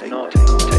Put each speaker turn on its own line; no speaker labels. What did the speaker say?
naughty. naughty.